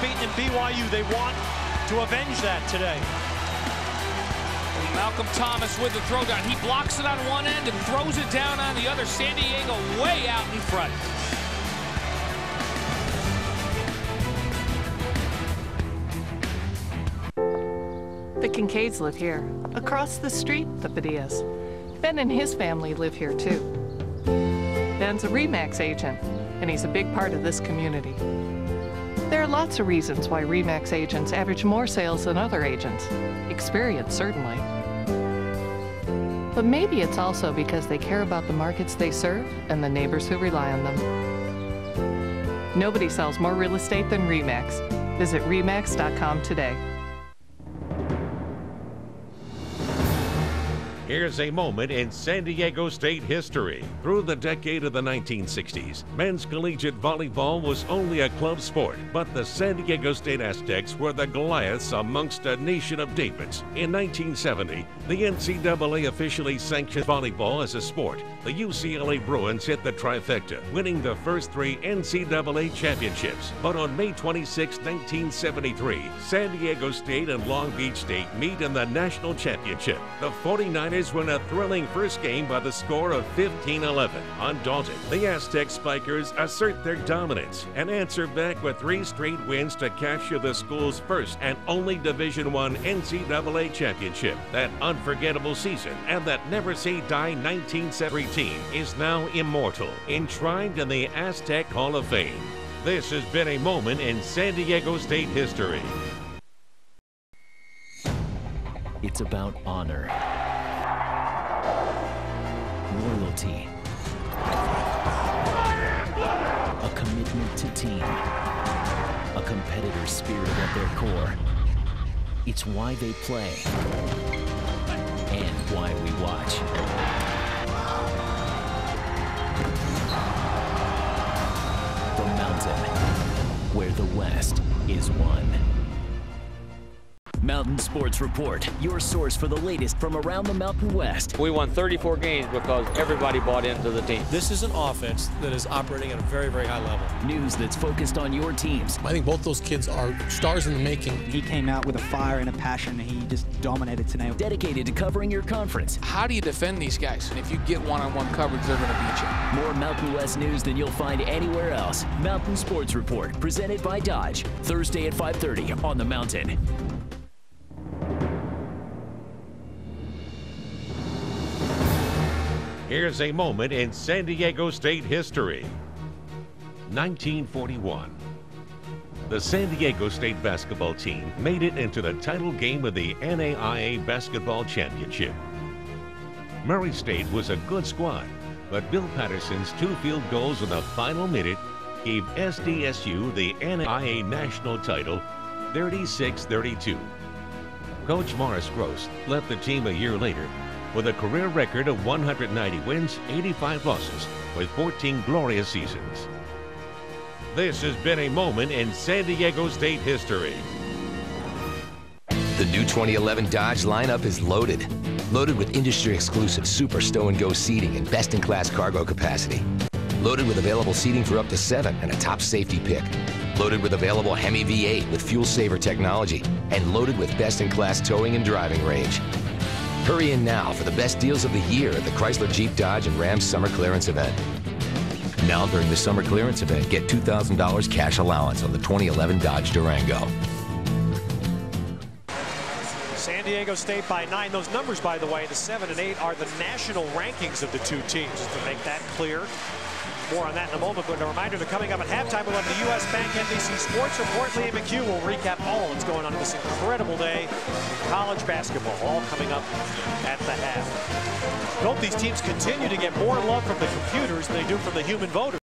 beaten in BYU. They want to avenge that today. Malcolm Thomas with the throw down. He blocks it on one end and throws it down on the other. San Diego way out in front. The Kincaids live here. Across the street, the Padillas. Ben and his family live here too. Ben's a REMAX agent, and he's a big part of this community. There are lots of reasons why REMAX agents average more sales than other agents. Experience, certainly. But maybe it's also because they care about the markets they serve and the neighbors who rely on them. Nobody sells more real estate than REMAX. Visit REMAX.com today. Here's a moment in San Diego State history. Through the decade of the 1960s, men's collegiate volleyball was only a club sport, but the San Diego State Aztecs were the Goliaths amongst a nation of Davids. In 1970, the NCAA officially sanctioned volleyball as a sport. The UCLA Bruins hit the trifecta, winning the first three NCAA championships. But on May 26, 1973, San Diego State and Long Beach State meet in the national championship. The 49ers win a thrilling first game by the score of 15-11. Undaunted, the Aztec Spikers assert their dominance and answer back with three straight wins to capture the school's first and only Division I NCAA championship. That unforgettable season and that never-say-die 1973 team is now immortal, enshrined in the Aztec Hall of Fame. This has been a moment in San Diego State history. It's about honor, loyalty, a commitment to team, a competitor's spirit at their core. It's why they play and why we watch. The mountain, where the West is one. Mountain Sports Report, your source for the latest from around the Mountain West. We won 34 games because everybody bought into the team. This is an offense that is operating at a very, very high level. News that's focused on your teams. I think both those kids are stars in the making. He came out with a fire and a passion, and he just dominated tonight. Dedicated to covering your conference. How do you defend these guys? And if you get one-on-one -on -one coverage, they're going to beat you. More Mountain West news than you'll find anywhere else. Mountain Sports Report, presented by Dodge. Thursday at 5.30 on the Mountain. Here's a moment in San Diego State history. 1941. The San Diego State basketball team made it into the title game of the NAIA Basketball Championship. Murray State was a good squad, but Bill Patterson's two field goals in the final minute gave SDSU the NAIA national title 36-32. Coach Morris Gross left the team a year later with a career record of 190 wins, 85 losses, with 14 glorious seasons. This has been a moment in San Diego State history. The new 2011 Dodge lineup is loaded. Loaded with industry-exclusive Super Stow and Go seating and best-in-class cargo capacity. Loaded with available seating for up to seven and a top safety pick. Loaded with available Hemi V8 with fuel saver technology. And loaded with best-in-class towing and driving range. Hurry in now for the best deals of the year at the Chrysler Jeep Dodge and Ram Summer Clearance Event. Now during the summer clearance event, get $2,000 cash allowance on the 2011 Dodge Durango. San Diego State by nine. Those numbers, by the way, the seven and eight are the national rankings of the two teams, to make that clear. More on that in a moment, but a reminder that coming up at halftime, we'll have the U.S. Bank NBC Sports Report. Liam McHugh will recap all that's going on this incredible day college basketball, all coming up at the half. Hope these teams continue to get more love from the computers than they do from the human voters.